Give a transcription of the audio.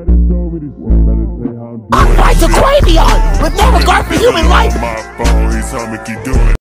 I'm doing. I'm Aquavion with no regard for human life.